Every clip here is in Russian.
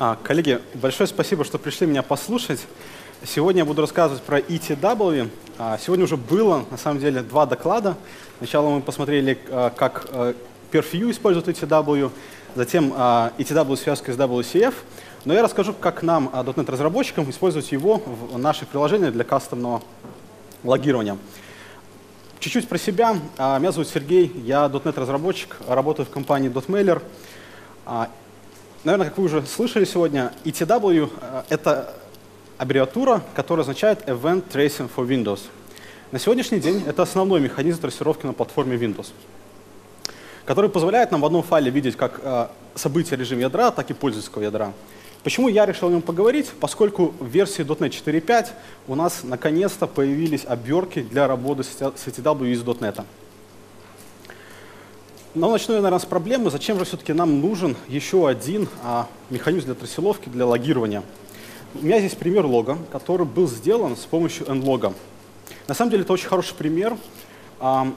А, коллеги, большое спасибо, что пришли меня послушать. Сегодня я буду рассказывать про ETW. А, сегодня уже было, на самом деле, два доклада. Сначала мы посмотрели, а, как а, Perfview использует ETW, затем а, ETW связка с WCF. Но я расскажу, как нам, а, .NET-разработчикам, использовать его в наших приложениях для кастомного логирования. Чуть-чуть про себя. Меня зовут Сергей, я .NET-разработчик, работаю в компании .mailer. Наверное, как вы уже слышали сегодня, ETW э, — это аббревиатура, которая означает Event Tracing for Windows. На сегодняшний день это основной механизм трассировки на платформе Windows, который позволяет нам в одном файле видеть как э, события режима ядра, так и пользовательского ядра. Почему я решил о нем поговорить? Поскольку в версии .NET 4.5 у нас наконец-то появились обертки для работы с ETW из .NET. Но начну я, наверное, с проблемы, зачем же все-таки нам нужен еще один а, механизм для трассировки, для логирования. У меня здесь пример лога, который был сделан с помощью nlog. На самом деле это очень хороший пример. А,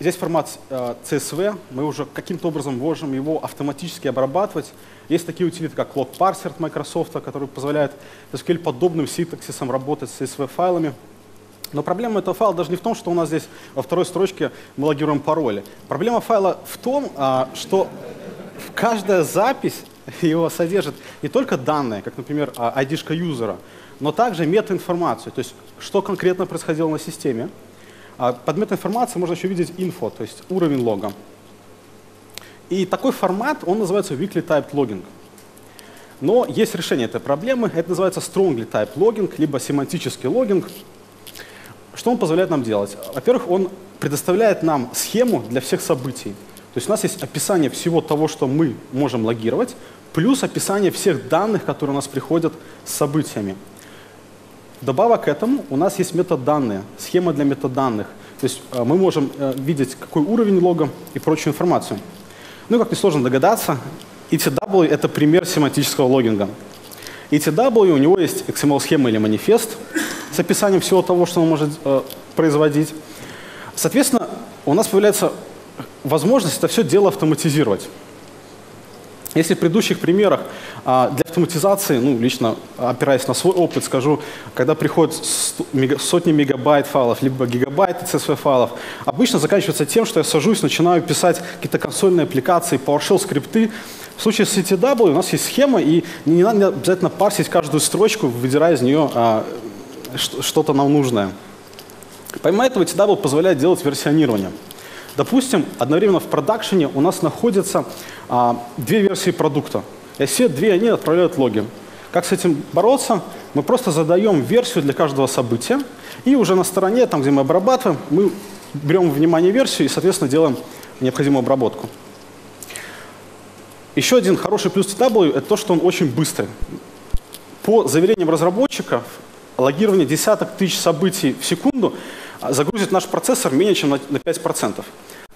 здесь формат CSV, мы уже каким-то образом можем его автоматически обрабатывать. Есть такие утилиты, как log-parser от Microsoft, который позволяет SQL-подобным синтаксисом работать с CSV-файлами. Но проблема этого файла даже не в том, что у нас здесь во второй строчке мы логируем пароли. Проблема файла в том, а, что каждая запись его содержит не только данные, как, например, ID-шка юзера, но также метаинформацию, то есть что конкретно происходило на системе. А под метаинформацией можно еще видеть инфо, то есть уровень лога. И такой формат, он называется weekly typed logging. Но есть решение этой проблемы, это называется strongly typed logging, либо семантический логинг. Что он позволяет нам делать? Во-первых, он предоставляет нам схему для всех событий. То есть у нас есть описание всего того, что мы можем логировать, плюс описание всех данных, которые у нас приходят с событиями. Добавок к этому у нас есть метаданные, схема для метаданных. То есть э, мы можем э, видеть, какой уровень лога и прочую информацию. Ну, как несложно догадаться, ETW — это пример семантического логинга. ETW, у него есть XML-схема или манифест, с описанием всего того, что он может э, производить. Соответственно, у нас появляется возможность это все дело автоматизировать. Если в предыдущих примерах а, для автоматизации, ну, лично опираясь на свой опыт, скажу, когда приходят сотни мегабайт файлов, либо гигабайты CSV файлов, обычно заканчивается тем, что я сажусь, начинаю писать какие-то консольные аппликации, PowerShell скрипты. В случае с CTW у нас есть схема, и не надо обязательно парсить каждую строчку, выдирая из нее а, что-то нам нужное. Помимо этого, TW позволяет делать версионирование. Допустим, одновременно в продакшене у нас находятся а, две версии продукта. И все две они отправляют логи. Как с этим бороться? Мы просто задаем версию для каждого события, и уже на стороне, там, где мы обрабатываем, мы берем внимание версию и, соответственно, делаем необходимую обработку. Еще один хороший плюс TW – это то, что он очень быстрый. По заверениям разработчиков, логирование десяток тысяч событий в секунду а, загрузит наш процессор менее чем на 5%.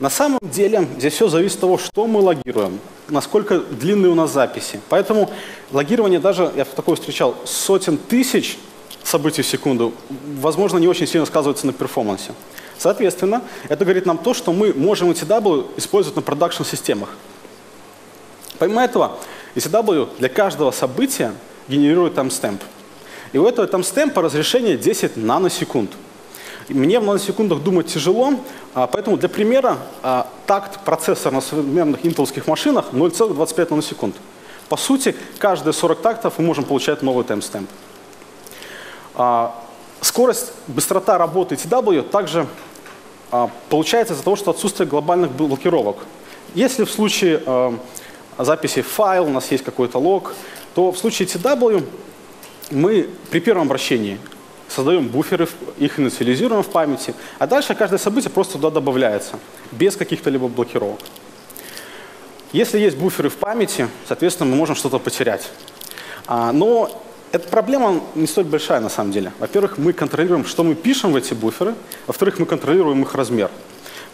На самом деле здесь все зависит от того, что мы логируем, насколько длинные у нас записи. Поэтому логирование даже, я такое встречал, сотен тысяч событий в секунду, возможно, не очень сильно сказывается на перформансе. Соответственно, это говорит нам то, что мы можем ETW использовать на продакшн-системах. Помимо этого, ETW для каждого события генерирует timestamp. И у этого тамстемпа разрешение 10 наносекунд. Мне в наносекундах думать тяжело, а, поэтому для примера а, такт процессора на современных интелских машинах 0,25 наносекунд. По сути, каждые 40 тактов мы можем получать новый таймстемп. А, скорость, быстрота работы TW также получается из-за того, что отсутствие глобальных блокировок. Если в случае записи файл, у нас есть какой-то лог, то в случае TW мы при первом обращении создаем буферы, их инициализируем в памяти, а дальше каждое событие просто туда добавляется, без каких-то либо блокировок. Если есть буферы в памяти, соответственно, мы можем что-то потерять. А, но эта проблема не столь большая на самом деле. Во-первых, мы контролируем, что мы пишем в эти буферы, во-вторых, мы контролируем их размер.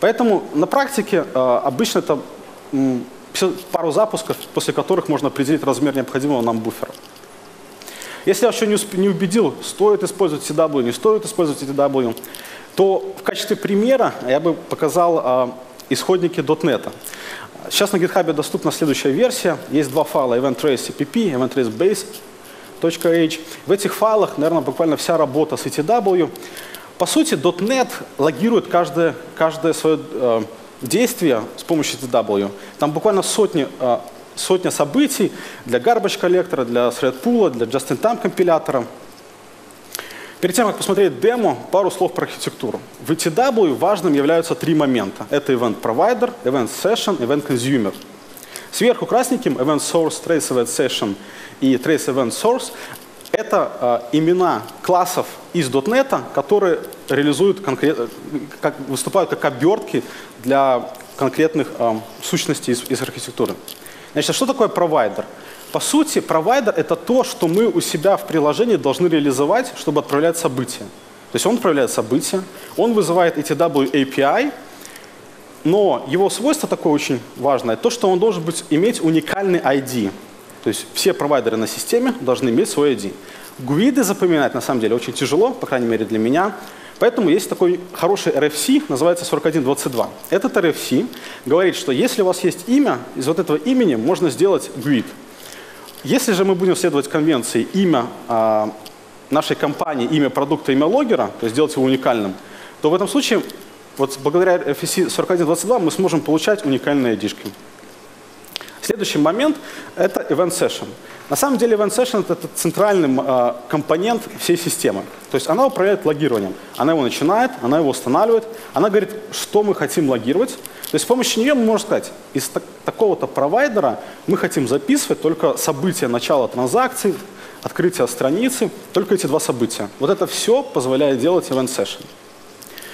Поэтому на практике э, обычно это пару запусков, после которых можно определить размер необходимого нам буфера. Если я еще не, убедил, стоит использовать CW, не стоит использовать CW, то в качестве примера я бы показал э, исходники .NET. Сейчас на GitHub доступна следующая версия. Есть два файла eventtrace cpp, eventtracebase.h. В этих файлах, наверное, буквально вся работа с ETW. По сути, .NET логирует каждое, каждое свое э, действие с помощью ETW. Там буквально сотни, э, сотня событий для garbage коллектора, для thread pool, для just-in-time компилятора. Перед тем, как посмотреть демо, пару слов про архитектуру. В ETW важным являются три момента. Это Event Provider, Event Session, Event Consumer. Сверху красненьким Event Source, Trace Event Session и Trace Event Source — это э, имена классов из .NET, которые реализуют конкрет, как, выступают как обертки для конкретных э, сущностей из, из архитектуры. Значит, а что такое провайдер? По сути, провайдер — это то, что мы у себя в приложении должны реализовать, чтобы отправлять события. То есть он отправляет события, он вызывает ETW API, но его свойство такое очень важное, то, что он должен быть, иметь уникальный ID. То есть все провайдеры на системе должны иметь свой ID. Гуиды запоминать на самом деле очень тяжело, по крайней мере для меня. Поэтому есть такой хороший RFC, называется 4122. Этот RFC говорит, что если у вас есть имя, из вот этого имени можно сделать GUID. Если же мы будем следовать конвенции имя э, нашей компании, имя продукта, имя логера, то есть сделать его уникальным, то в этом случае вот благодаря FSC 4122 мы сможем получать уникальные ID. Следующий момент – это Event Session. На самом деле Event Session – это центральный э, компонент всей системы. То есть она управляет логированием. Она его начинает, она его устанавливает, она говорит, что мы хотим логировать. То есть с помощью нее мы можем сказать, из так такого-то провайдера мы хотим записывать только события начала транзакции, открытия страницы, только эти два события. Вот это все позволяет делать Event Session.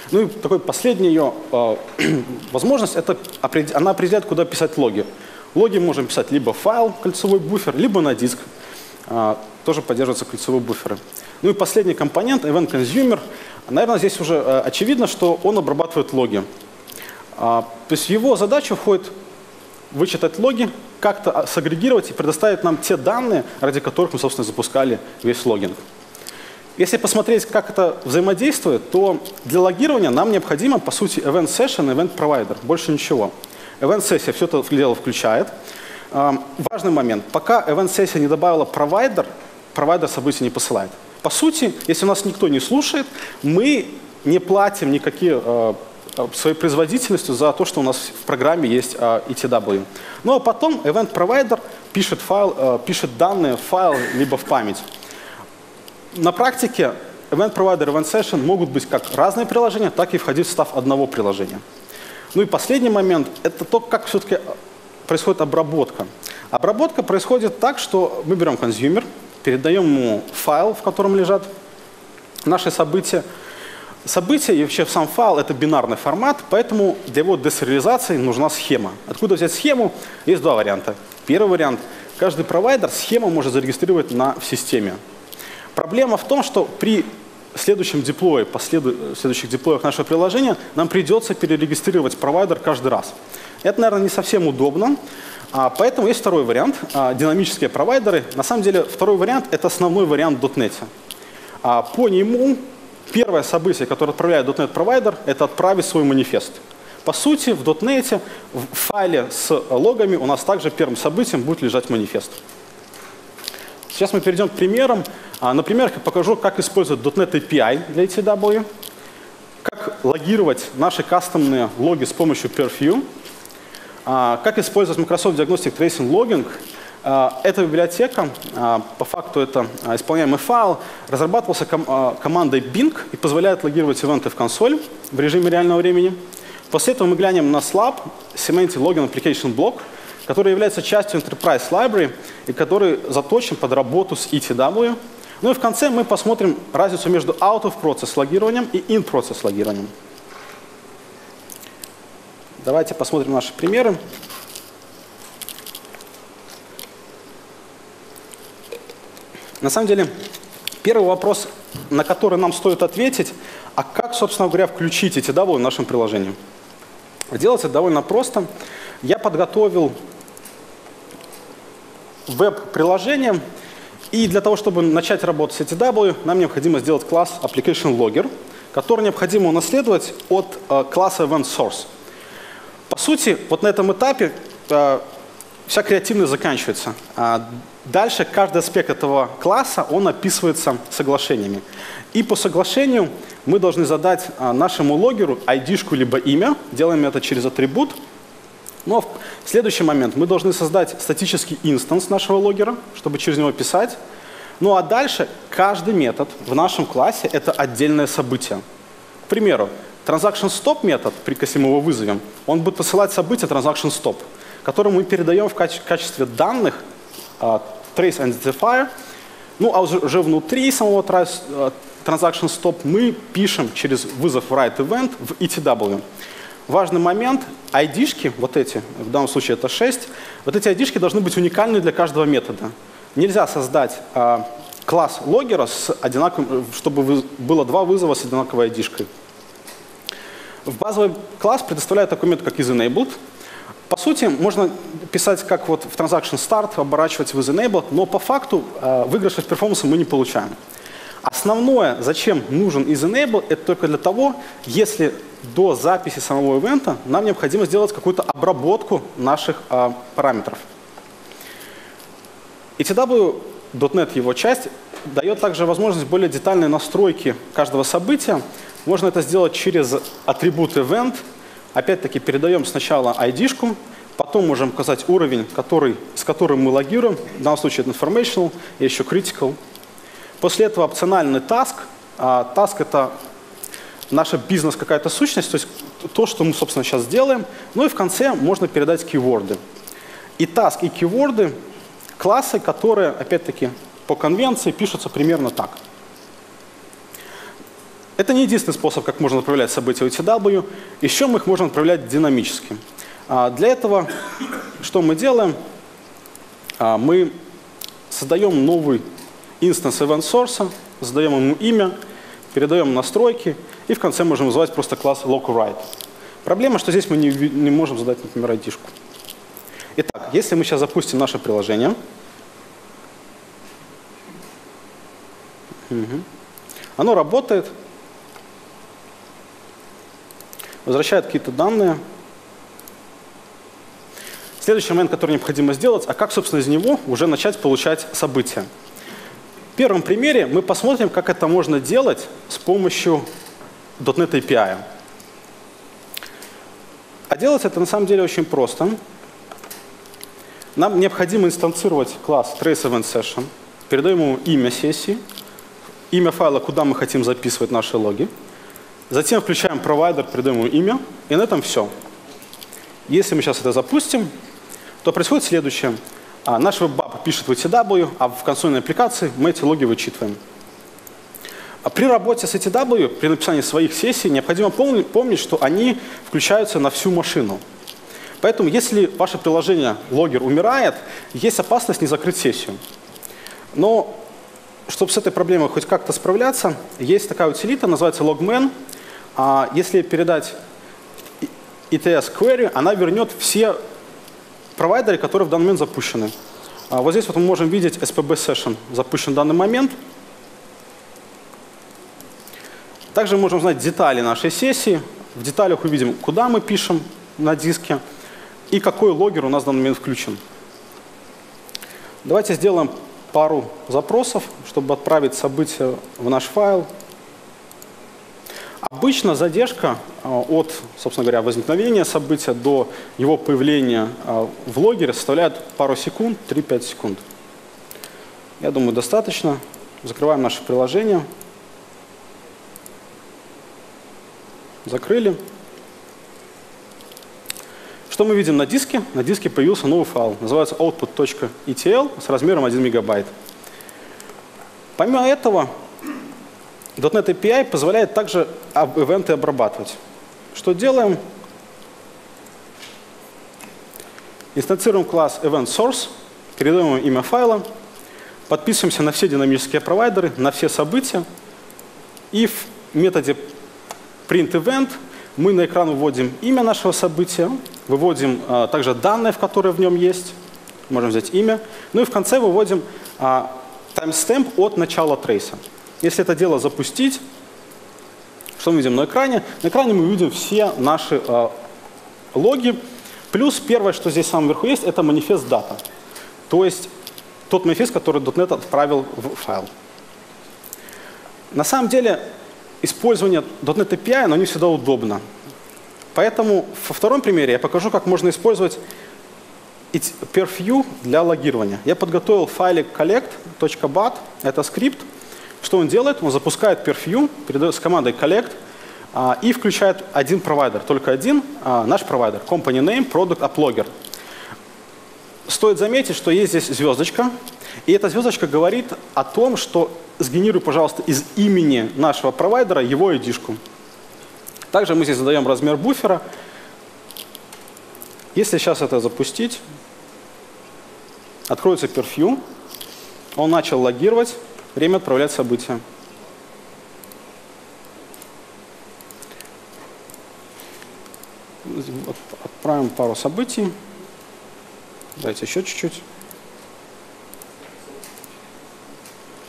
Ну и такой последняя ее э, возможность, это она определяет, куда писать логи. Логи можем писать либо в файл, кольцевой буфер, либо на диск. А, тоже поддерживаются кольцевые буферы. Ну и последний компонент, Event Consumer. Наверное, здесь уже э, очевидно, что он обрабатывает логи. А, то есть его задачу входит вычитать логи, как-то а, сагрегировать и предоставить нам те данные, ради которых мы, собственно, запускали весь логинг. Если посмотреть, как это взаимодействует, то для логирования нам необходимо, по сути, Event Session и Event Provider. Больше ничего. Event-сессия все это дело включает. Важный момент. Пока event-сессия не добавила провайдер, провайдер событий не посылает. По сути, если нас никто не слушает, мы не платим никакие э, своей производительностью за то, что у нас в программе есть э, ETW. Ну а потом event provider пишет, файл, пишет данные в файл либо в память. На практике event provider и event session могут быть как разные приложения, так и входить в состав одного приложения. Ну и последний момент – это то, как все-таки происходит обработка. Обработка происходит так, что мы берем consumer, передаем ему файл, в котором лежат наши события. События и вообще сам файл – это бинарный формат, поэтому для его десериализации нужна схема. Откуда взять схему? Есть два варианта. Первый вариант – каждый провайдер схему может зарегистрировать на, в системе. Проблема в том, что при следующем деплое, по следу, следующих деплоях нашего приложения нам придется перерегистрировать провайдер каждый раз. Это, наверное, не совсем удобно, а, поэтому есть второй вариант, а, динамические провайдеры. На самом деле второй вариант – это основной вариант в .NET. А, по нему первое событие, которое отправляет .NET провайдер, это отправить свой манифест. По сути, в .NET в файле с логами у нас также первым событием будет лежать манифест. Сейчас мы перейдем к примерам. А, например, я покажу, как использовать .NET API для ETW, как логировать наши кастомные логи с помощью Perfue, а, как использовать Microsoft Diagnostic Tracing Logging. А, эта библиотека, по факту это исполняемый файл, разрабатывался командой Bing и позволяет логировать ивенты в консоль в режиме реального времени. После этого мы глянем на SLAB, Semantic Login Application Block, который является частью Enterprise Library и который заточен под работу с ETW. Ну и в конце мы посмотрим разницу между out-of-process логированием и in-process логированием. Давайте посмотрим наши примеры. На самом деле, первый вопрос, на который нам стоит ответить, а как, собственно говоря, включить эти в нашем приложении? Делать это довольно просто. Я подготовил веб-приложение, и для того, чтобы начать работать с ATW, нам необходимо сделать класс Application Logger, который необходимо унаследовать от э, класса Event Source. По сути, вот на этом этапе э, вся креативность заканчивается. А дальше каждый аспект этого класса, он описывается соглашениями. И по соглашению мы должны задать а, нашему логеру ID-шку либо имя. Делаем это через атрибут. Но в следующий момент мы должны создать статический инстанс нашего логера, чтобы через него писать. Ну а дальше каждый метод в нашем классе — это отдельное событие. К примеру, transaction stop метод, при мы его вызовем, он будет посылать событие transaction stop, которое мы передаем в качестве данных uh, trace identifier. Ну а уже, внутри самого trace, transaction stop мы пишем через вызов write event в ETW. Важный момент, ID-шки, вот эти, в данном случае это 6, вот эти ID-шки должны быть уникальны для каждого метода. Нельзя создать э, класс логера, с одинаковым, чтобы было два вызова с одинаковой ID-шкой. В базовый класс предоставляет такой метод, как isEnabled. По сути, можно писать как вот в transaction start, оборачивать в isEnabled, но по факту э, выигрыша в перформансе мы не получаем. Основное, зачем нужен isEnable, это только для того, если до записи самого ивента нам необходимо сделать какую-то обработку наших а, параметров. ETW.NET, его часть, дает также возможность более детальной настройки каждого события. Можно это сделать через атрибут event. Опять-таки передаем сначала ID-шку, потом можем указать уровень, который, с которым мы логируем. В данном случае это informational, и еще critical. После этого опциональный task. А, task — это наша бизнес какая-то сущность, то есть то, что мы, собственно, сейчас делаем. Ну и в конце можно передать кейворды. И task, и кейворды — классы, которые, опять-таки, по конвенции пишутся примерно так. Это не единственный способ, как можно отправлять события в ETW. Еще мы их можем отправлять динамически. А для этого что мы делаем? А, мы создаем новый инстанс event source, задаем ему имя, передаем настройки и в конце можем вызывать просто класс localWrite. Проблема, что здесь мы не, не можем задать, например, id -шку. Итак, если мы сейчас запустим наше приложение, оно работает, возвращает какие-то данные. Следующий момент, который необходимо сделать, а как, собственно, из него уже начать получать события. В первом примере мы посмотрим, как это можно делать с помощью .NET API. А делать это на самом деле очень просто. Нам необходимо инстанцировать класс TraceEventSession, передаем ему имя сессии, имя файла, куда мы хотим записывать наши логи. Затем включаем провайдер, передаем ему имя, и на этом все. Если мы сейчас это запустим, то происходит следующее. А наш веб пишет в ETW, а в консольной аппликации мы эти логи вычитываем. А при работе с ETW, при написании своих сессий, необходимо помнить, что они включаются на всю машину. Поэтому, если ваше приложение логер умирает, есть опасность не закрыть сессию. Но чтобы с этой проблемой хоть как-то справляться, есть такая утилита, называется logman. А если передать ETS query, она вернет все провайдеры, которые в данный момент запущены. А вот здесь вот мы можем видеть SPB Session, запущен в данный момент. Также мы можем знать детали нашей сессии. В деталях увидим, куда мы пишем на диске и какой логер у нас в данный момент включен. Давайте сделаем пару запросов, чтобы отправить события в наш файл. Обычно задержка а, от, собственно говоря, возникновения события до его появления а, в логере составляет пару секунд, 3-5 секунд. Я думаю, достаточно. Закрываем наше приложение. Закрыли. Что мы видим на диске? На диске появился новый файл. Называется output.etl с размером 1 мегабайт. Помимо этого, .NET API позволяет также ивенты обрабатывать. Что делаем? Инстанцируем класс EventSource, передаем ему имя файла, подписываемся на все динамические провайдеры, на все события, и в методе printEvent Мы на экран выводим имя нашего события, выводим а, также данные, в которые в нем есть. Можем взять имя. Ну и в конце выводим а, timestamp от начала трейса. Если это дело запустить, что мы видим на экране? На экране мы видим все наши а, логи. Плюс первое, что здесь в самом верху есть, это манифест дата. То есть тот манифест, который .NET отправил в файл. На самом деле, использование .NET API, оно не всегда удобно. Поэтому во втором примере я покажу, как можно использовать perfview для логирования. Я подготовил файлик collect.bat, это скрипт. Что он делает? Он запускает perfview, передает с командой collect а, и включает один провайдер, только один, а, наш провайдер, company name, product uplogger. Стоит заметить, что есть здесь звездочка, и эта звездочка говорит о том, что сгенерируй, пожалуйста, из имени нашего провайдера его id -шку. Также мы здесь задаем размер буфера. Если сейчас это запустить, откроется перфью, он начал логировать, время отправлять события. Отправим пару событий. Давайте еще чуть-чуть.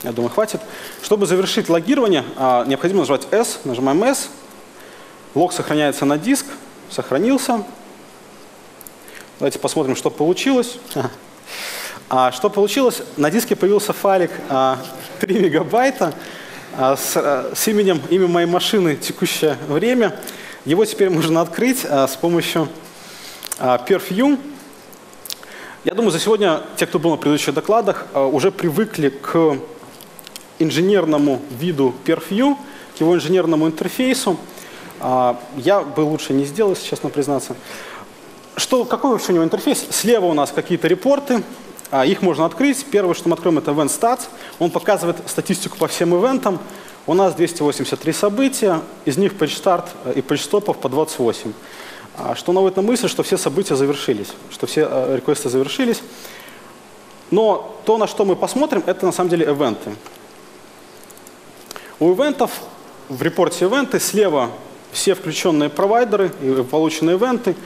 Я думаю, хватит. Чтобы завершить логирование, а, необходимо нажать S, нажимаем S. Лог сохраняется на диск, сохранился. Давайте посмотрим, что получилось. А, что получилось? На диске появился файлик 3 а, мегабайта с, с именем, имя моей машины, текущее время. Его теперь можно открыть с помощью Perfume. Я думаю, за сегодня те, кто был на предыдущих докладах, уже привыкли к инженерному виду Perfview, к его инженерному интерфейсу. А, я бы лучше не сделал, если честно признаться. Что, какой вообще у него интерфейс? Слева у нас какие-то репорты, а, их можно открыть. Первое, что мы откроем, это Event Stats. Он показывает статистику по всем ивентам. У нас 283 события, из них патч-старт э, и патч-стопов по 28. А, что наводит на мысль, что все события завершились, что все э, реквесты завершились. Но то, на что мы посмотрим, это на самом деле ивенты. У ивентов в репорте ивенты слева все включенные провайдеры и полученные ивенты.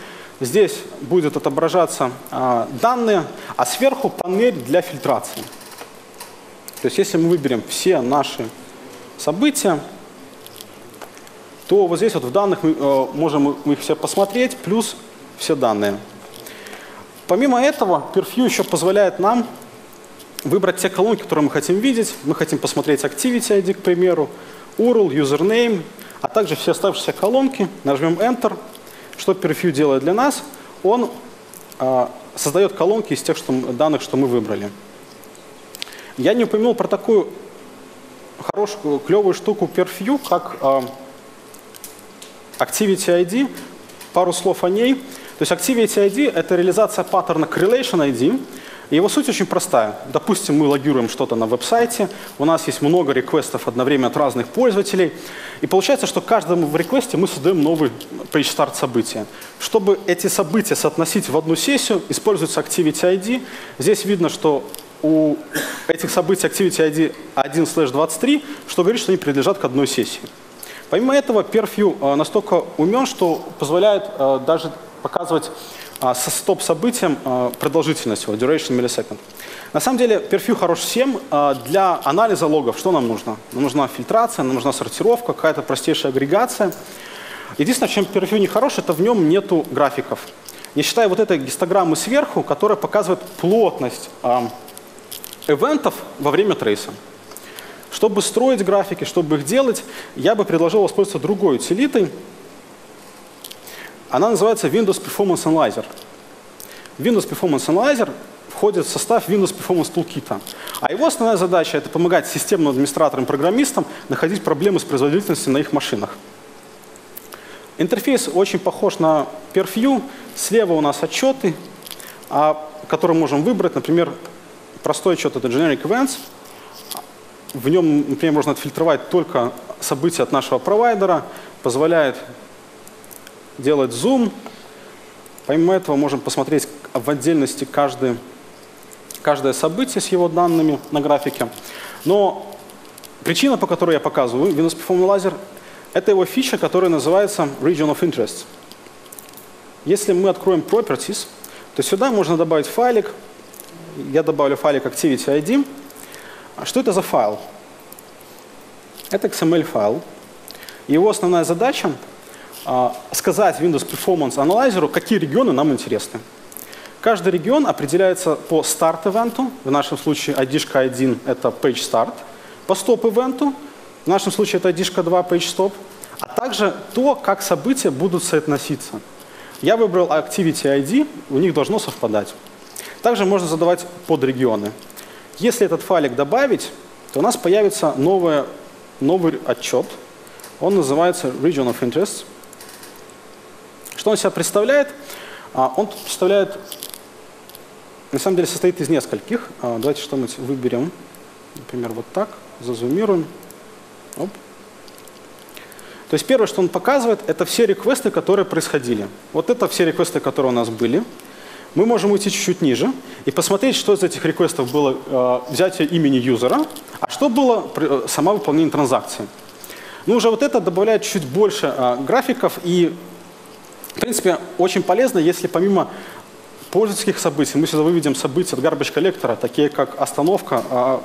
Здесь будет отображаться а, данные, а сверху панель для фильтрации. То есть если мы выберем все наши события, то вот здесь вот в данных мы э, можем их все посмотреть, плюс все данные. Помимо этого, Perfview еще позволяет нам выбрать те колонки, которые мы хотим видеть. Мы хотим посмотреть Activity ID, к примеру, URL, username, а также все оставшиеся колонки. Нажмем Enter. Что Perfview делает для нас? Он э, создает колонки из тех что, данных, что мы выбрали. Я не упомянул про такую хорошую, клевую штуку Perfview, как э, Activity ID. Пару слов о ней. То есть Activity ID — это реализация паттерна Correlation ID, его суть очень простая. Допустим, мы логируем что-то на веб-сайте, у нас есть много реквестов одновременно от разных пользователей, и получается, что каждому в реквесте мы создаем новый page start события. Чтобы эти события соотносить в одну сессию, используется Activity ID. Здесь видно, что у этих событий Activity ID 1 23, что говорит, что они принадлежат к одной сессии. Помимо этого, Perfview э, настолько умен, что позволяет э, даже показывать а, со стоп-событием продолжительность его, duration millisecond. На самом деле Perfview хорош всем. Для анализа логов что нам нужно? Нам нужна фильтрация, нам нужна сортировка, какая-то простейшая агрегация. Единственное, чем Perfview не хорош, это в нем нету графиков. Не считая вот этой гистограммы сверху, которая показывает плотность ивентов во время трейса. Чтобы строить графики, чтобы их делать, я бы предложил воспользоваться другой утилитой, она называется Windows Performance Analyzer. Windows Performance Analyzer входит в состав Windows Performance Toolkit. А его основная задача – это помогать системным администраторам программистам находить проблемы с производительностью на их машинах. Интерфейс очень похож на Perfview. Слева у нас отчеты, а, которые можем выбрать. Например, простой отчет – это Generic Events. В нем, например, можно отфильтровать только события от нашего провайдера, позволяет делать зум. Помимо этого можем посмотреть в отдельности каждый, каждое событие с его данными на графике. Но причина, по которой я показываю Windows Performance Laser, Это его фича, которая называется Region of Interest. Если мы откроем Properties, то сюда можно добавить файлик. Я добавлю файлик Activity ID. А что это за файл? Это XML-файл. Его основная задача а, сказать Windows Performance Analyzer, какие регионы нам интересны. Каждый регион определяется по старт-ивенту, в нашем случае ID 1 – это page start, по стоп-ивенту, в нашем случае это ID 2 – page stop, а также то, как события будут соотноситься. Я выбрал Activity ID, у них должно совпадать. Также можно задавать под регионы. Если этот файлик добавить, то у нас появится новое, новый отчет. Он называется Region of Interest. Что он себя представляет? А, он представляет на самом деле состоит из нескольких. А, давайте что-нибудь выберем. Например, вот так. Зазумируем. Оп. То есть первое, что он показывает, это все реквесты, которые происходили. Вот это все реквесты, которые у нас были. Мы можем уйти чуть-чуть ниже и посмотреть, что из этих реквестов было э, взятие имени юзера, а что было э, сама выполнение транзакции. Ну, уже вот это добавляет чуть больше э, графиков и, в принципе, очень полезно, если помимо пользовательских событий. Мы сюда выведем события от garbage коллектора, такие как остановка а,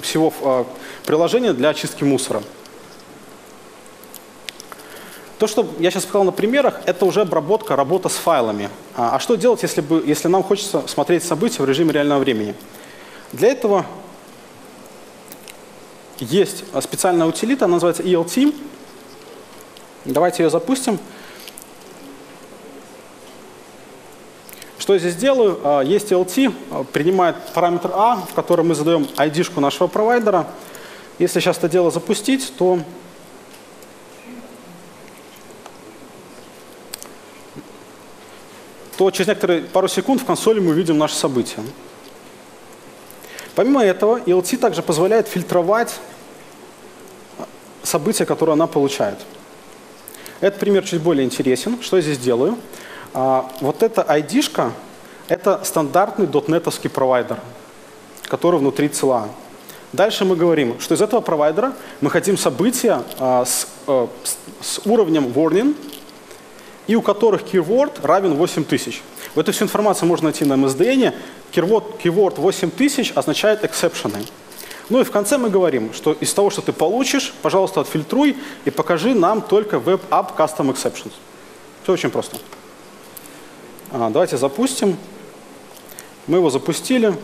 всего а, приложения для очистки мусора. То, что я сейчас сказал на примерах, это уже обработка, работа с файлами. А, а что делать, если, бы, если нам хочется смотреть события в режиме реального времени? Для этого есть специальная утилита, она называется ELT. Давайте ее запустим. Что я здесь делаю? А, есть LT, а, принимает параметр А, в котором мы задаем ID-шку нашего провайдера. Если сейчас это дело запустить, то то через некоторые пару секунд в консоли мы увидим наше событие. Помимо этого, ELT также позволяет фильтровать события, которые она получает. Этот пример чуть более интересен. Что я здесь делаю? А, вот эта ID-шка – это стандартный дотнетовский провайдер, который внутри ЦЛА. Дальше мы говорим, что из этого провайдера мы хотим события а, с, а, с уровнем warning, и у которых keyword равен 8000. В эту всю информацию можно найти на MSDN. Keyword, keyword 8000 означает exception. Ну и в конце мы говорим, что из того, что ты получишь, пожалуйста, отфильтруй и покажи нам только Web App Custom Exceptions. Все очень просто. А, давайте запустим. Мы его запустили.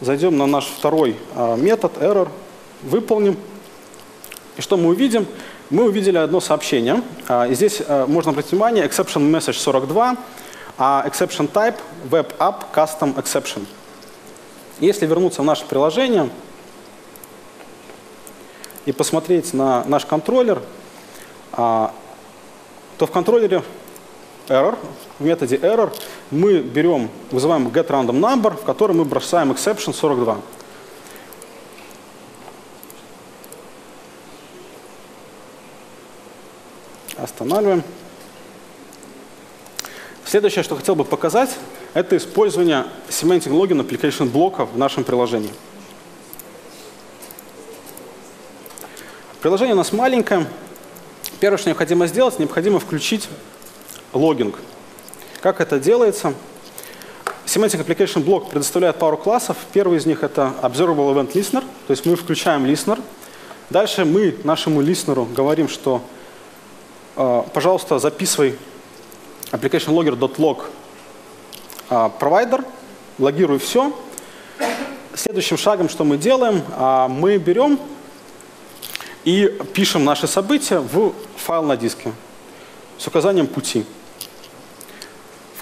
Зайдем на наш второй а, метод, error, выполним. И что мы увидим? Мы увидели одно сообщение. А, и здесь можно обратить внимание, exception message 42, а exception type web app custom exception. Если вернуться в наше приложение и посмотреть на наш контроллер, то в контроллере error, в методе error мы берем, вызываем getRandomNumber, в который мы бросаем exception 42. Останавливаем. Следующее, что хотел бы показать, это использование Semantic Login Application блока в нашем приложении. Приложение у нас маленькое. Первое, что необходимо сделать, необходимо включить логинг. Как это делается? Semantic Application Block предоставляет пару классов. Первый из них это Observable Event Listener, то есть мы включаем listener. Дальше мы нашему listener говорим, что пожалуйста, записывай application logger.log э, провайдер, логируй все. Следующим шагом, что мы делаем, э, мы берем и пишем наши события в файл на диске с указанием пути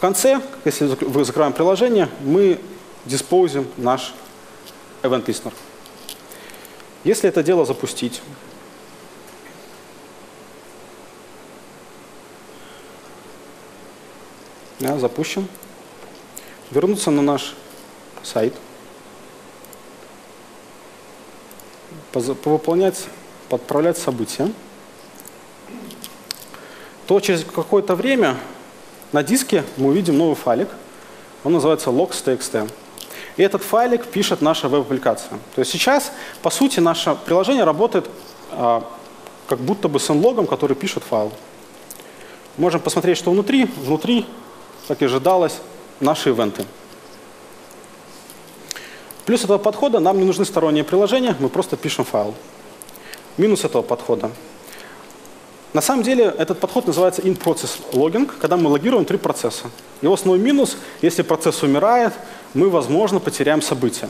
конце, если вы закрываем приложение, мы диспозим наш event listener. Если это дело запустить, да, запущен, вернуться на наш сайт, повыполнять, подправлять события, то через какое-то время на диске мы увидим новый файлик. Он называется logs.txt. И этот файлик пишет наша веб-аппликация. То есть сейчас, по сути, наше приложение работает, а, как будто бы с nlog, который пишет файл. Можем посмотреть, что внутри. Внутри, как и ожидалось, наши ивенты. Плюс этого подхода нам не нужны сторонние приложения, мы просто пишем файл. Минус этого подхода. На самом деле этот подход называется in-process logging, когда мы логируем три процесса. Его основной минус, если процесс умирает, мы, возможно, потеряем события.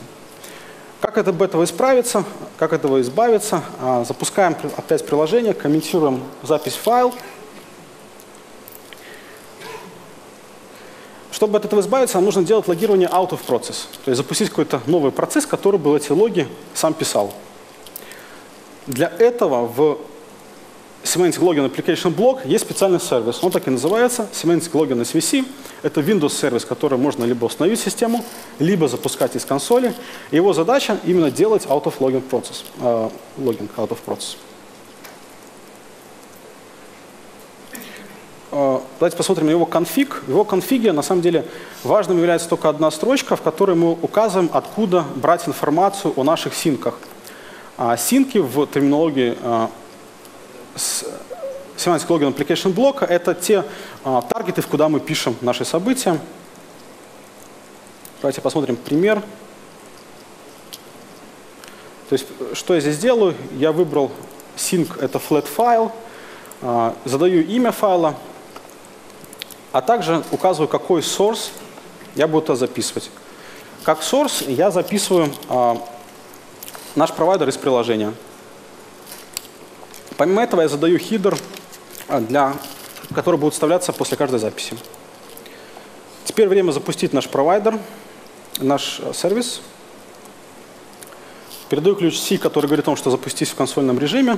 Как от этого исправиться, как этого избавиться? А, запускаем опять приложение, комментируем запись файл. Чтобы от этого избавиться, нам нужно делать логирование out of process. То есть запустить какой-то новый процесс, который бы эти логи сам писал. Для этого в Semantic Login Application Block есть специальный сервис. Он так и называется, Semantic Login SVC. Это Windows сервис, который можно либо установить в систему, либо запускать из консоли. Его задача именно делать out of login process, э, logging out of process. Э, давайте посмотрим его конфиг. В его конфиге на самом деле важным является только одна строчка, в которой мы указываем, откуда брать информацию о наших синках. А синки в терминологии Semantic Login Application блока — это те а, таргеты, в куда мы пишем наши события. Давайте посмотрим пример. То есть, что я здесь делаю? Я выбрал sync — это flat файл, а, задаю имя файла, а также указываю, какой source я буду это записывать. Как source я записываю а, наш провайдер из приложения. Помимо этого я задаю хидер, а, для, который будет вставляться после каждой записи. Теперь время запустить наш провайдер, наш э, сервис. Передаю ключ C, который говорит о том, что запустись в консольном режиме.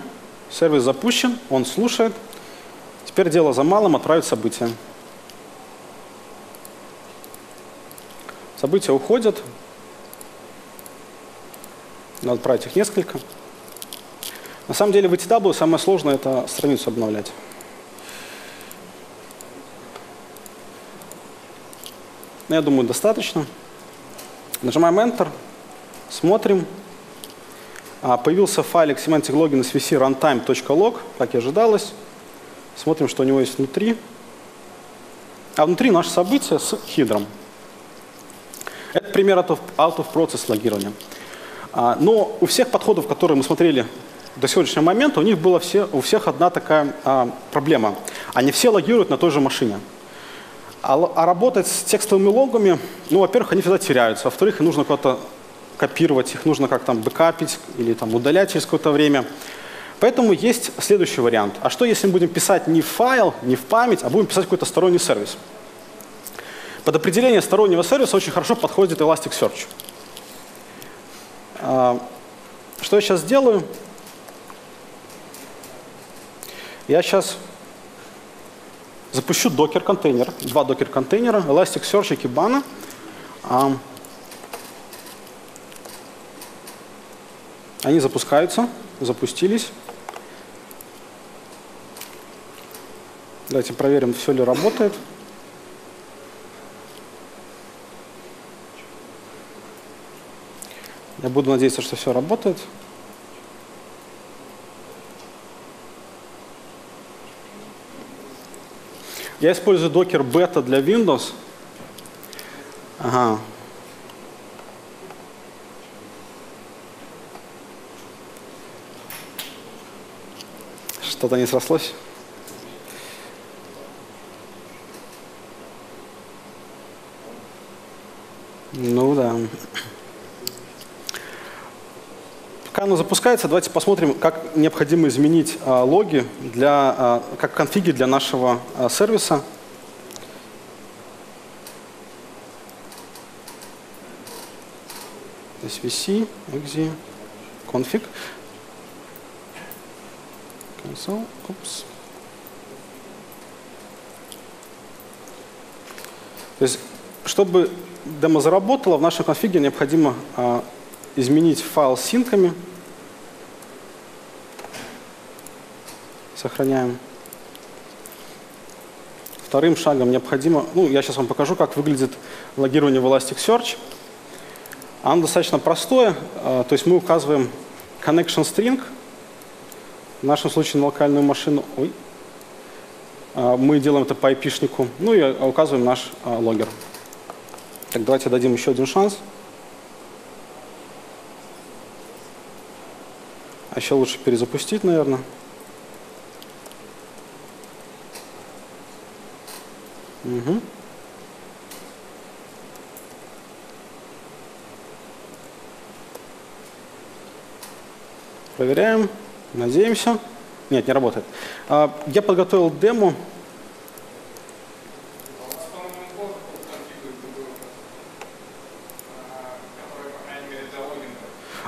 Сервис запущен, он слушает. Теперь дело за малым отправить события. События уходят. Надо отправить их несколько. На самом деле в ETW самое сложное – это страницу обновлять. Я думаю, достаточно. Нажимаем Enter, смотрим. А, появился файлик semantic login svc runtime.log, как и ожидалось. Смотрим, что у него есть внутри. А внутри наше событие с хидром. Это пример out of, out of process логирования. А, но у всех подходов, которые мы смотрели до сегодняшнего момента у них было все, у всех одна такая а, проблема. Они все логируют на той же машине. А, а работать с текстовыми логами, ну, во-первых, они всегда теряются, во-вторых, нужно куда-то копировать, их нужно как там бэкапить или там удалять через какое-то время. Поэтому есть следующий вариант. А что, если мы будем писать не в файл, не в память, а будем писать какой-то сторонний сервис? Под определение стороннего сервиса очень хорошо подходит Elasticsearch. А, что я сейчас сделаю? Я сейчас запущу докер-контейнер, два докер-контейнера, Elasticsearch и Kibana. Они запускаются, запустились. Давайте проверим, все ли работает. Буду надеяться, что все работает. Я использую Docker Beta для Windows. Ага. Что-то не срослось. Ну да. Пока оно запускается, давайте посмотрим, как необходимо изменить а, логи, для, а, как конфиги для нашего а, сервиса. svc, exe, config. Cancel, oops. То есть, чтобы демо заработало, в нашем конфиге необходимо а, изменить файл с синками. Сохраняем. Вторым шагом необходимо, ну, я сейчас вам покажу, как выглядит логирование в Elasticsearch. Оно достаточно простое, а, то есть мы указываем connection string, В нашем случае на локальную машину. Ой. А, мы делаем это по IP-шнику. Ну и указываем наш а, логер. Так, давайте дадим еще один шанс. А еще лучше перезапустить, наверное. Угу. Проверяем, надеемся. Нет, не работает. А, я подготовил демо.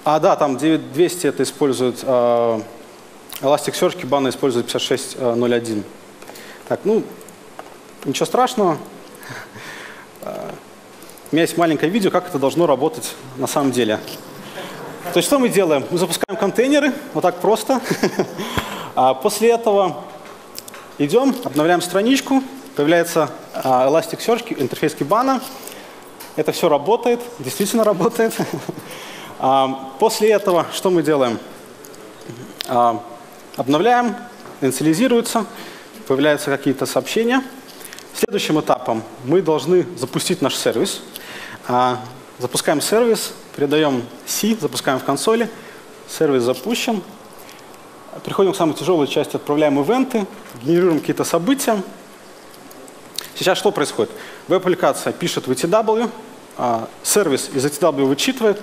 А, да, там 9200 это использует э, Elasticsearch, Kibana использует 5601. Так, ну, ничего страшного. У меня есть маленькое видео, как это должно работать на самом деле. То есть что мы делаем? Мы запускаем контейнеры, вот так просто. А после этого идем, обновляем страничку, появляется а, Elasticsearch, интерфейс Kibana. Это все работает, действительно работает. А, после этого что мы делаем? Обновляем, инициализируется, появляются какие-то сообщения. Следующим этапом мы должны запустить наш сервис. Запускаем сервис, передаем C, запускаем в консоли, сервис запущен. Приходим к самой тяжелой части, отправляем ивенты, генерируем какие-то события. Сейчас что происходит? Веб-аппликация пишет в ETW, а, сервис из ETW вычитывает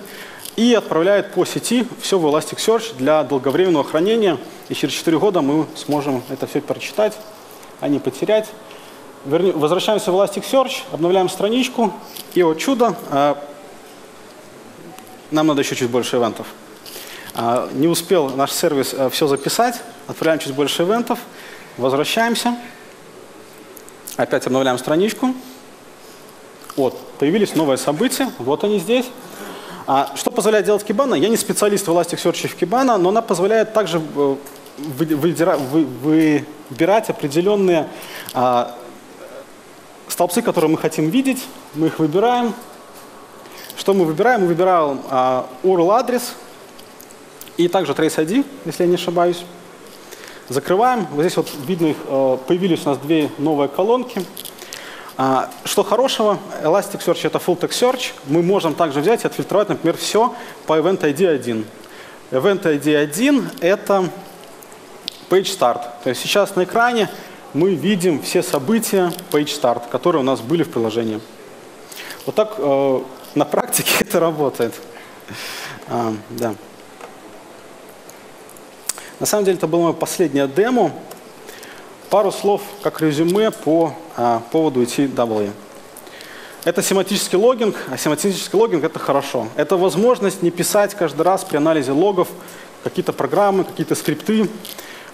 и отправляет по сети все в Elasticsearch для долговременного хранения. И через 4 года мы сможем это все прочитать, а не потерять. Верни, возвращаемся в Elasticsearch, обновляем страничку, и вот чудо, а, нам надо еще чуть больше ивентов. А, не успел наш сервис а, все записать, отправляем чуть больше ивентов, возвращаемся, опять обновляем страничку. Вот, появились новые события, вот они здесь. А, что позволяет делать Kibana? Я не специалист в Elasticsearch в Kibana, но она позволяет также э, выбирать определенные столбцы, которые мы хотим видеть. Мы их выбираем, что мы выбираем? Мы выбираем а, URL-адрес и также Trace ID, если я не ошибаюсь. Закрываем. Вот здесь вот видно, их, э, появились у нас две новые колонки. А, что хорошего, Elasticsearch это full text search. Мы можем также взять и отфильтровать, например, все по Event ID 1. Event ID 1 это page start. То есть сейчас на экране мы видим все события page start, которые у нас были в приложении. Вот так э, на практике это работает. А, да. На самом деле это было мое последнее демо. Пару слов как резюме по а, поводу ETW. Это семантический логинг, а семантический логинг это хорошо. Это возможность не писать каждый раз при анализе логов какие-то программы, какие-то скрипты.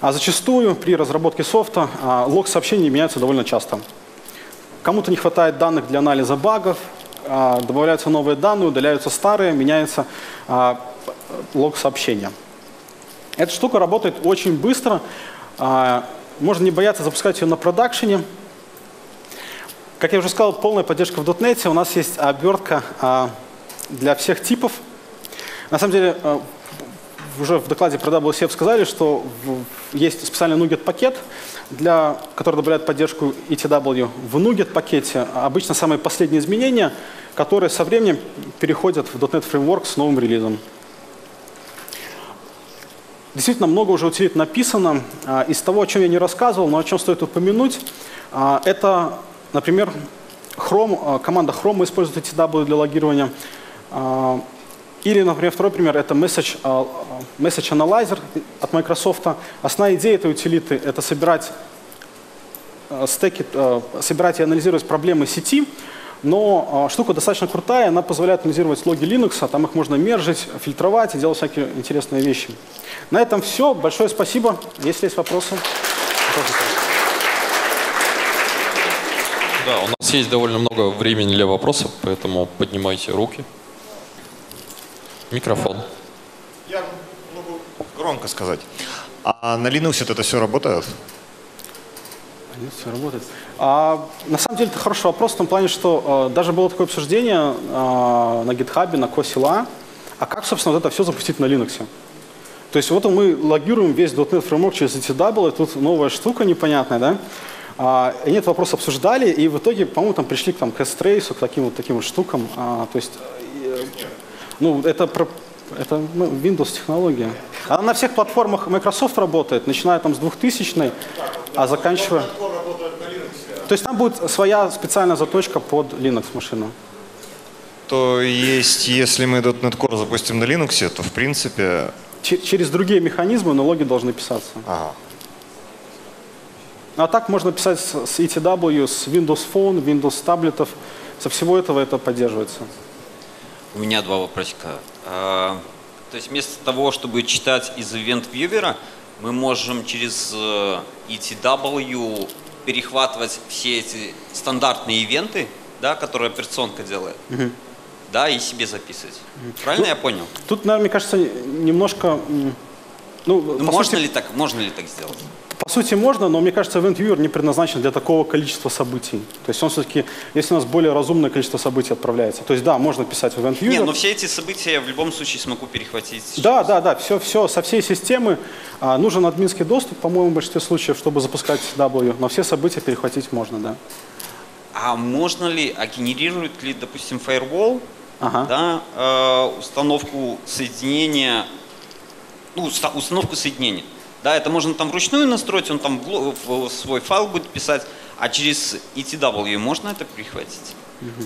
А зачастую при разработке софта а, лог сообщений меняются довольно часто. Кому-то не хватает данных для анализа багов, а, добавляются новые данные, удаляются старые, меняется а, лог сообщения. Эта штука работает очень быстро. Можно не бояться запускать ее на продакшене. Как я уже сказал, полная поддержка в .NET. У нас есть обертка для всех типов. На самом деле, уже в докладе про WCF сказали, что есть специальный NuGet пакет, для, который добавляет поддержку ETW. В NuGet пакете обычно самые последние изменения, которые со временем переходят в .NET Framework с новым релизом. Действительно, много уже утилит написано. А, из того, о чем я не рассказывал, но о чем стоит упомянуть, а, это, например, Chrome, а, команда Chrome использует ETW для логирования. Или, например, второй пример – это Message, uh, message Analyzer от Microsoft. Основная идея этой утилиты – это собирать uh, стеки, uh, собирать и анализировать проблемы сети, но штука достаточно крутая, она позволяет анализировать логи Linux, а там их можно мержить, фильтровать и делать всякие интересные вещи. На этом все. Большое спасибо. Если есть вопросы. Да, у нас есть довольно много времени для вопросов, поэтому поднимайте руки. Микрофон. Я могу громко сказать. А на Linux это все работает? Linux все работает. А, на самом деле это хороший вопрос в том плане, что а, даже было такое обсуждение а, на GitHub, на Cosila, а как, собственно, вот это все запустить на Linux? То есть вот мы логируем весь .NET Framework через ETW, и тут новая штука непонятная, да? А, они этот вопрос обсуждали, и в итоге, по-моему, там пришли там, к S-Trace, к таким вот таким вот штукам. А, то есть, э, ну, это, про, это ну, Windows технология. Она на всех платформах Microsoft работает, начиная там с 2000 а заканчивая... То есть там будет своя специальная заточка под Linux машину. То есть, если мы .NET Core запустим на Linux, то в принципе... Ч через другие механизмы, но логи должны писаться. Ага. А так можно писать с ETW, с Windows Phone, Windows таблетов. Со всего этого это поддерживается. У меня два вопросика. А, то есть вместо того, чтобы читать из Event Viewer, мы можем через э, ETW перехватывать все эти стандартные ивенты, да, которые операционка делает, угу. да, и себе записывать. Угу. Правильно ну, я понял? Тут, наверное, мне кажется, немножко... Ну, ну можно, сути, ли так, можно ли так сделать? По сути, можно, но мне кажется, Event Viewer не предназначен для такого количества событий. То есть он все-таки, если у нас более разумное количество событий отправляется. То есть да, можно писать в Event Viewer. Не, но все эти события я в любом случае смогу перехватить. Да, да, да, все, все со всей системы. А, нужен админский доступ, по-моему, в большинстве случаев, чтобы запускать W. Но все события перехватить можно, да. А можно ли, а генерирует ли, допустим, firewall, ага. да, э, установку соединения, ну, установку соединения? Да, это можно там вручную настроить, он там в свой файл будет писать, а через ETW можно это прихватить?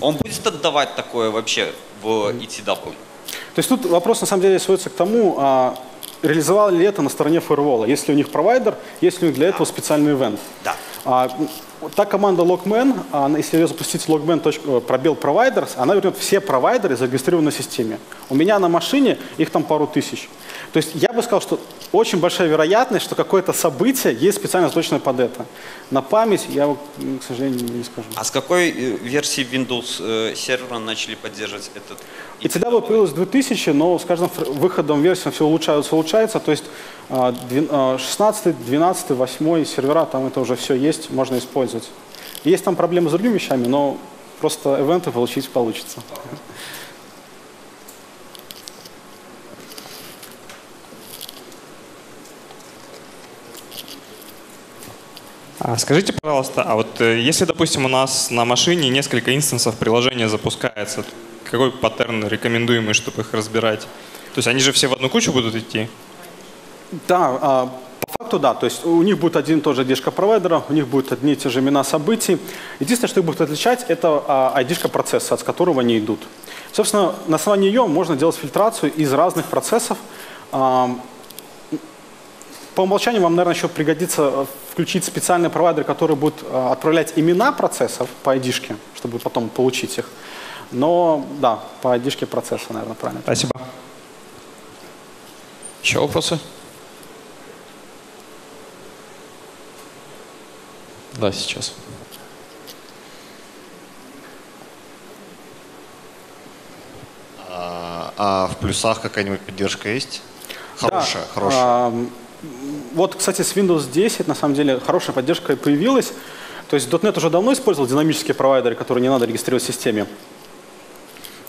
Он будет отдавать такое вообще в ETW? То есть тут вопрос на самом деле сводится к тому, а, реализовал ли это на стороне фаервола. Если у них провайдер, есть ли у них для этого специальный ивент. Да. А, та команда logman, она, если ее запустить logman э, пробел providers, она вернет все провайдеры, зарегистрированные на системе. У меня на машине их там пару тысяч. То есть я бы сказал, что очень большая вероятность, что какое-то событие есть специально заточенное под это. На память я, к сожалению, не скажу. А с какой э, версии Windows э, сервера начали поддерживать этот? И тогда появилось 2000, но с каждым выходом версии все улучшается, улучшается. То есть 16, 12, 8 сервера, там это уже все есть, можно использовать. Есть там проблемы с другими вещами, но просто ивенты получить получится. А скажите, пожалуйста, а вот э, если, допустим, у нас на машине несколько инстансов приложения запускается, какой паттерн рекомендуемый, чтобы их разбирать? То есть они же все в одну кучу будут идти? Да, а, по факту да. То есть у них будет один и тот же id провайдера, у них будут одни и те же имена событий. Единственное, что их будет отличать, это id а, процесса, от которого они идут. Собственно, на основании ее можно делать фильтрацию из разных процессов. По умолчанию вам, наверное, еще пригодится э, включить специальный провайдер, который будет э, отправлять имена процессов по id чтобы потом получить их. Но да, по id процесса, наверное, правильно. Спасибо. Еще вопросы? Да, сейчас. А, а в плюсах какая-нибудь поддержка есть? Хорошая, да, хорошая. А, вот, кстати, с Windows 10 на самом деле хорошая поддержка появилась. То есть .NET уже давно использовал динамические провайдеры, которые не надо регистрировать в системе.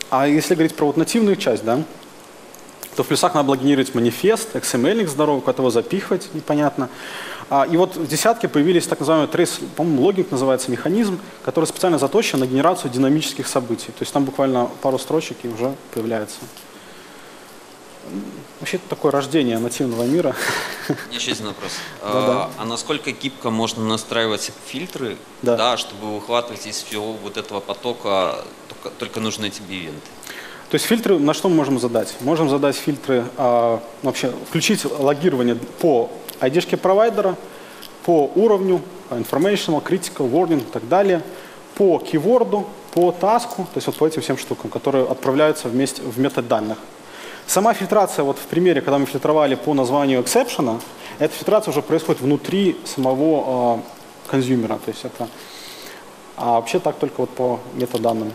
А если говорить про вот нативную часть, да, то в плюсах надо было генерировать манифест, XML здоровый, куда его запихивать, непонятно. А, и вот в десятке появились так называемый трейс, по-моему, логик называется механизм, который специально заточен на генерацию динамических событий. То есть там буквально пару строчек и уже появляется. Вообще это такое рождение нативного мира. Еще один вопрос. А, а насколько гибко можно настраивать фильтры, да. Да, чтобы выхватывать из всего вот этого потока только, только нужные тебе ивенты? То есть фильтры на что мы можем задать? Можем задать фильтры, а, вообще включить логирование по ID провайдера, по уровню, informational, critical, warning и так далее, по кейворду, по таску, то есть вот по этим всем штукам, которые отправляются вместе в метод данных. Сама фильтрация, вот в примере, когда мы фильтровали по названию exception, эта фильтрация уже происходит внутри самого э, консюмера. То есть это, а вообще так только вот по метаданным.